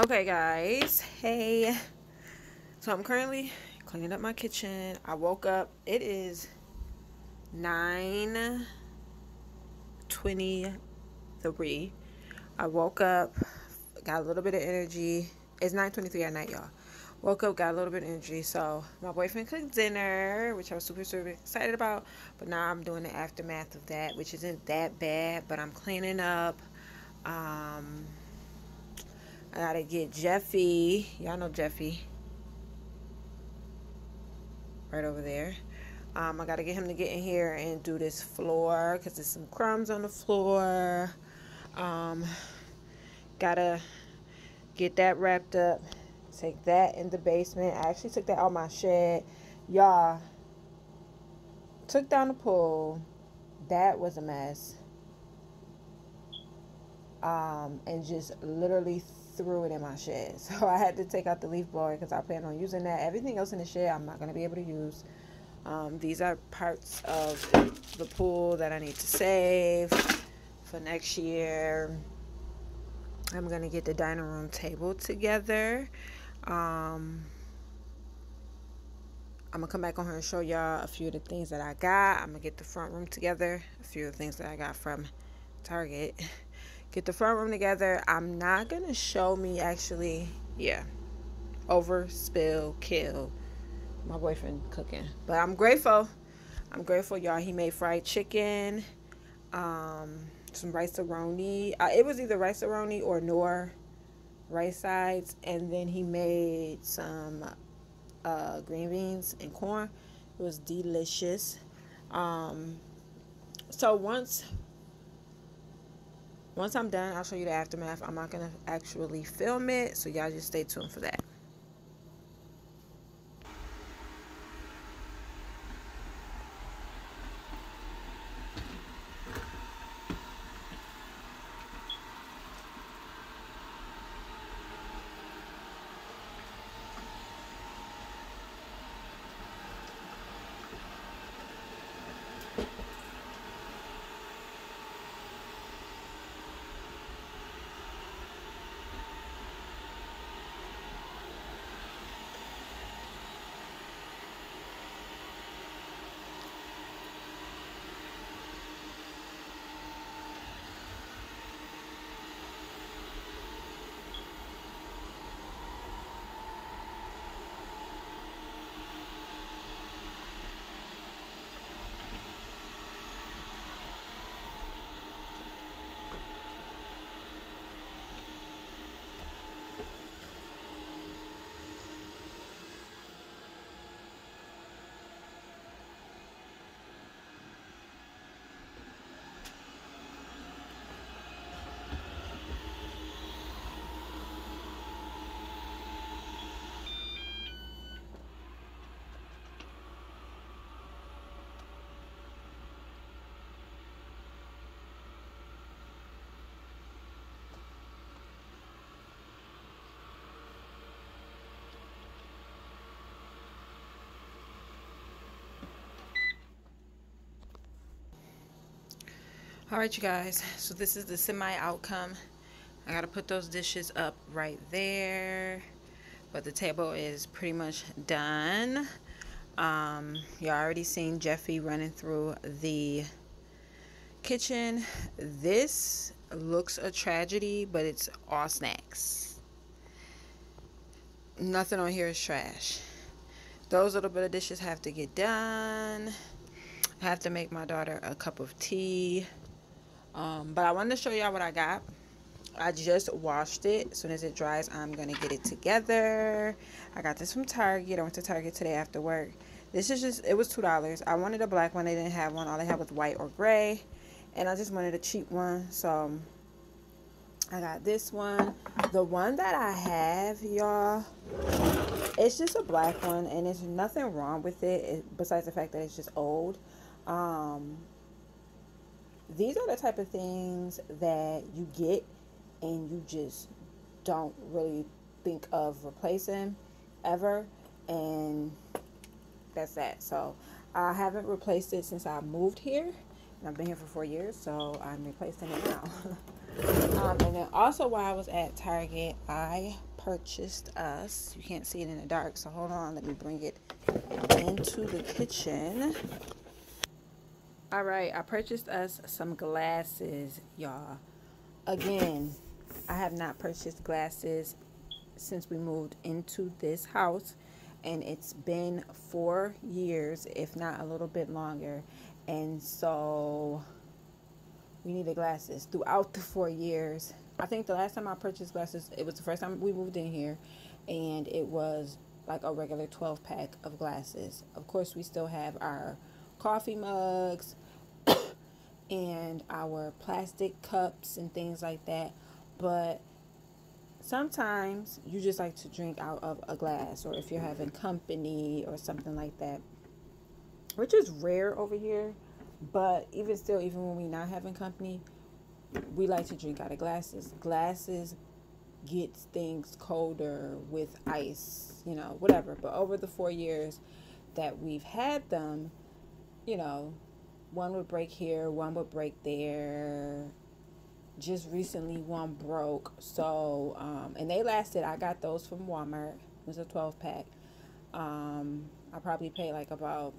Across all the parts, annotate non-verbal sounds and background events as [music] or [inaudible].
Okay, guys. Hey. So I'm currently cleaning up my kitchen. I woke up. It is 9:23. I woke up, got a little bit of energy. It's 9:23 at night, y'all. Woke up, got a little bit of energy. So my boyfriend cooked dinner, which I was super super excited about. But now I'm doing the aftermath of that, which isn't that bad. But I'm cleaning up. Um, I gotta get Jeffy. Y'all know Jeffy. Right over there. Um, I gotta get him to get in here and do this floor because there's some crumbs on the floor. Um, gotta get that wrapped up. Take that in the basement. I actually took that out my shed. Y'all, took down the pool. That was a mess. Um, and just literally threw it in my shed. [laughs] So I had to take out the leaf blower because I plan on using that. Everything else in the shed I'm not going to be able to use. Um, these are parts of the pool that I need to save for next year. I'm going to get the dining room table together. Um, I'm to come back on here and show y'all a few of the things that I got. I'm to get the front room together. A few of the things that I got from Target. [laughs] get the front room together. I'm not going to show me actually, yeah, over, spill, kill my boyfriend cooking. But I'm grateful. I'm grateful, y'all. He made fried chicken, um, some rice-a-roni. Uh, it was either rice-a-roni or Knorr rice sides. And then he made some uh, green beans and corn. It was delicious. Um, so once once I'm done, I'll show you the aftermath. I'm not going to actually film it, so y'all just stay tuned for that. All right you guys. So this is the semi outcome I gotta put those dishes up right there. But the table is pretty much done. Um, you already seen Jeffy running through the kitchen. This looks a tragedy but it's all snacks. Nothing on here is trash. Those little bit of dishes have to get done. I have to make my daughter a cup of tea um, but I wanted to show y'all what I got. I just washed it. As soon as it dries, I'm to get it together. I got this from Target. I went to Target today after work. This is just, it was $2. I wanted a black one. They didn't have one. All they had was white or gray. And I just wanted a cheap one. So, I got this one. The one that I have, y'all, it's just a black one. And there's nothing wrong with it, besides the fact that it's just old. Um, these are the type of things that you get and you just don't really think of replacing ever and that's that so I haven't replaced it since I moved here and I've been here for four years so I'm replacing it now [laughs] um, and then also while I was at Target I purchased us. You can't see it in the dark, so hold on. Let me bring it into the kitchen. All right, I purchased us some glasses, y'all. Again, I have not purchased glasses since we moved into this house and it's been four years if not a little bit longer. And so we needed glasses throughout the four years. I think the last time i purchased glasses it was the first time we moved in here and it was like a regular 12 pack of glasses. Of course we still have our coffee mugs [coughs] and our plastic cups and things like that. But sometimes you just like to drink out of a glass or if you're having company or something like that which is rare over here. But even still even when we're not having company we like to drink out of glasses. Glasses gets things colder with ice you know whatever. But over the four years that we've had them you know one would break here one would break there. Just recently one broke. So um, and they lasted. I got those from walmart. It was a 12 pack. Um, i probably paid like about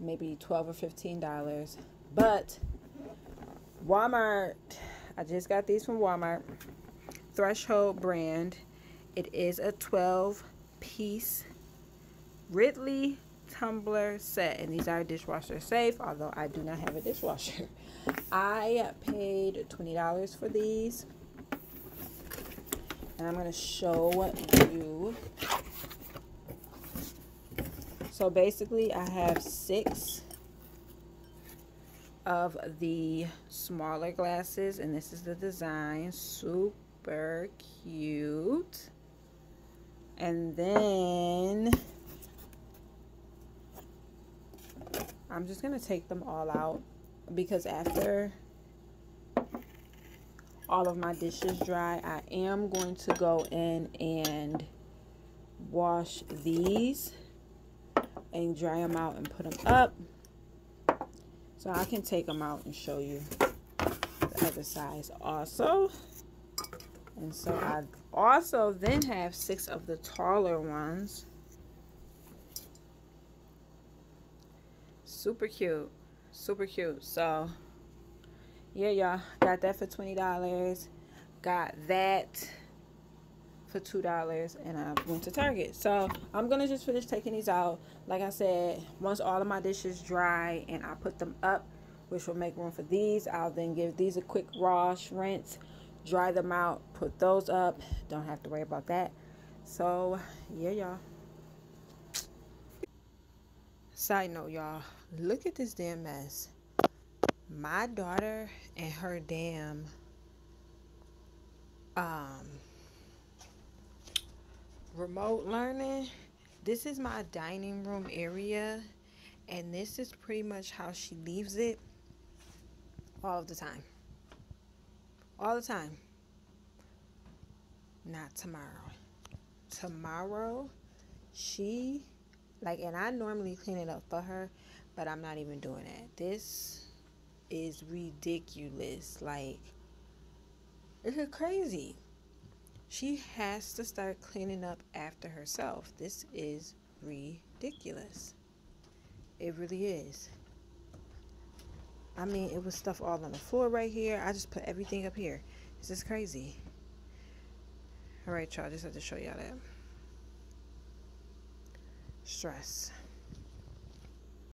maybe 12 or 15 dollars. But walmart i just got these from walmart. Threshold brand. It is a 12 piece ridley tumbler set and these are dishwasher safe although i do not have a dishwasher [laughs] I paid $20 for these. And I'm going to show you. So basically, I have six of the smaller glasses. And this is the design. Super cute. And then... I'm just going to take them all out because after all of my dishes dry, I am going to go in and wash these and dry them out and put them up. So I can take them out and show you the other size also. And so I also then have six of the taller ones. Super cute. Super cute. So yeah y'all. Got that for $20 got that for two dollars and I went to Target. So I'm gonna just finish taking these out. Like I said once all of my dishes dry and I put them up which will make room for these I'll then give these a quick wash rinse dry them out put those up. Don't have to worry about that. So yeah y'all side note y'all Look at this damn mess. My daughter and her damn um remote learning. This is my dining room area and this is pretty much how she leaves it all the time. All the time. Not tomorrow. Tomorrow she like and I normally clean it up for her but I'm not even doing that. This is ridiculous. Like, it's crazy. She has to start cleaning up after herself. This is ridiculous. It really is. I mean, it was stuff all on the floor right here. I just put everything up here. This is crazy. All right, y'all. Just had to show y'all that. Stress.